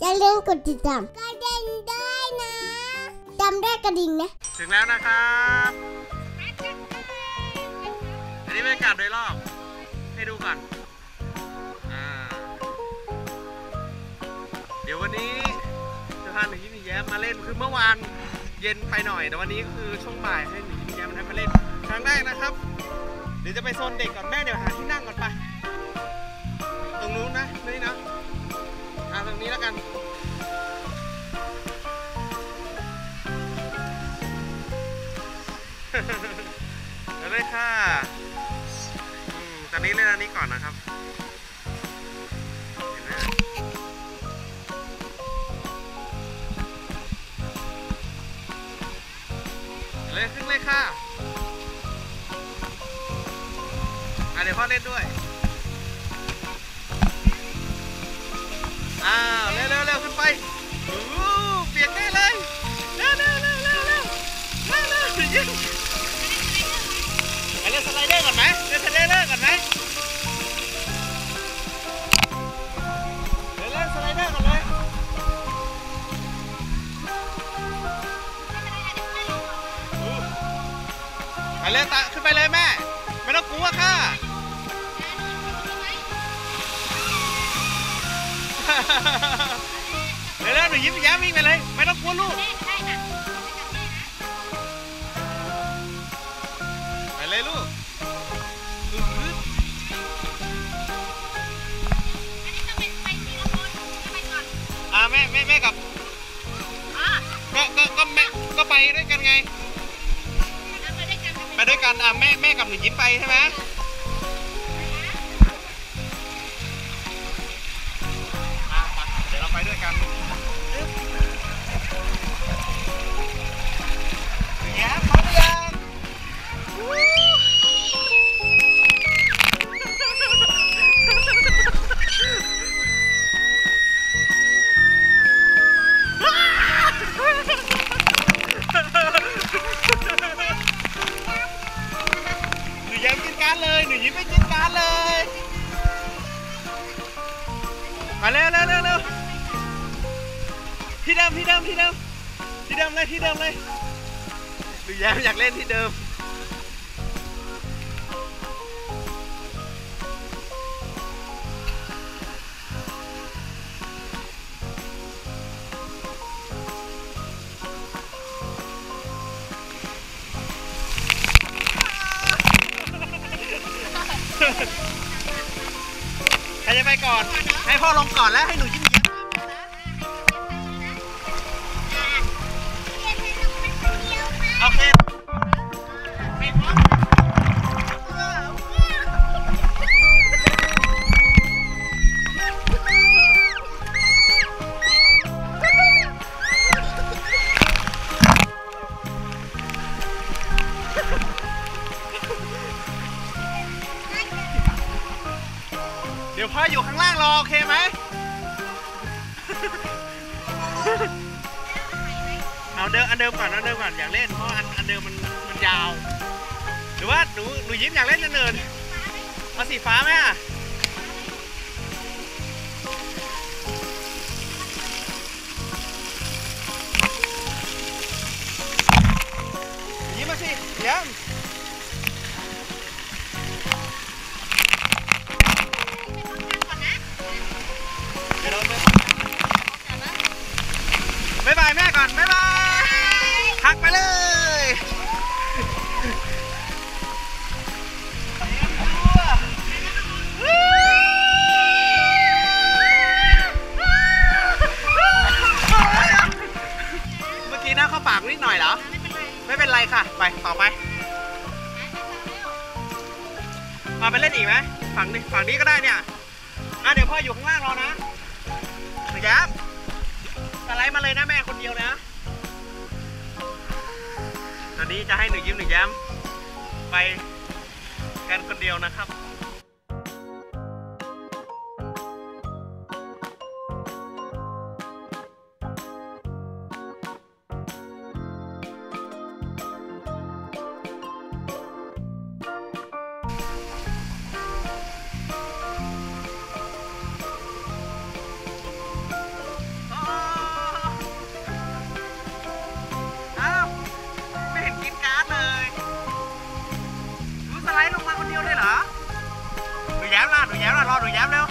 อย่าลืมกดติดตามกระดิ่งด้วยนะจำได้กระดิ่งนะ ถึงแล้วนะครับ อันนี้บรรยากาศโดยรอบ ให้ดูก่อนอ่าเดี๋ยววันนี้จะพาหนูยิ้มหนูแย้มมาเล่นคือเมื่อวานเย็นไปหน่อย แต่วันนี้คือช่วงบ่ายให้หนูยิ้มหนูแย้มมาเล่นครั้งแรกนะครับ เดี๋ยวจะไปโซนเด็กก่อนแม่เดี๋ยวหาที่นั่งก่อนไป ตรงนู้นนะนี่นะ อ่าตรงนี้แล้วกันเอาเลยค่ะอืมตอนนี้เล่นอันนี้ก่อนนะครับเห็นไหมเอาเลยขึ้นเลยค่ะอะเดี๋ยวพ่อเล่นด้วย อ้าวเร็วเร็วเร็วขึ้นไปโอ้เปียกได้เลยเร็วเร็วเร็วเร็วเร็วเร็วเร็วยิงไปเล่นสไลเดอร์ก่อนไหมเล่นสไลเดอร์ก่อนไหมเดี๋ยวเล่นสไลเดอร์ก่อนเลยไปเลยตาขึ้นไปเลยแม่ ไม่ต้องกลัวค่ะ เร็วๆหนูยิ้มแย้มวิ่งไปเลย ไม่ต้องกลัวลูก ไปเลยลูกอึ๊บอึ๊บอ่าแม่แม่แม่กับก็ก็ก็แม่ก็ไปด้วยกันไง ไปด้วยกันอะแม่แม่กับหนูยิ้มไปใช่ไหม ยวเราไปด้วยกันอึ๊บหนูแย้มพ ที่เดิมที่เดิมที่เดิมที่เดิมเลยที่เดิมเลยหนูแย้มอยากเล่นที่เดิมใครจะไปก่อน ให้พ่อลงก่อนแล้วให้หนูยิ้ม โอเคเดี๋ยวพ่ออยู่ข้างล่างรอโอเคไหม เอาเดิมอันเดิมก่อนอันเดิมก่อนอยากเล่นเพราะอันอันเดิมมันมันยาว หรือว่าหนูหนูยิ้มอยากเล่นอันเนินเอาสีฟ้าไหมอะยิ้มมาสิยิ้มเดี๋ยวเราไปบ๊ายบายแม่ก่อนบ๊ายบาย พักไปเลยเมื่อกี้น้าเข้าปากนิดหน่อยเหรอ ไม่เป็นไรค่ะ ไปต่อไป มาไปเล่นอีกไหมฝั่งนี้ฝั่งนี้ก็ได้เนี่ยอะเดี๋ยวพ่ออยู่ข้างล่างรอนะหนูแย้มสไลด์มาเลยนะแม่คนเดียวนะ ตอนนี้จะให้หนึ่งยิ้มหนูแย้มไปกันคนเดียวนะครับ ấy luôn, mang con điêu đây hả? Đuổi dám ra đuổi dám ra lo đuổi dám đâu